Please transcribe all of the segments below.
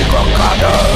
equivocada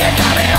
You're coming.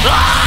Ah!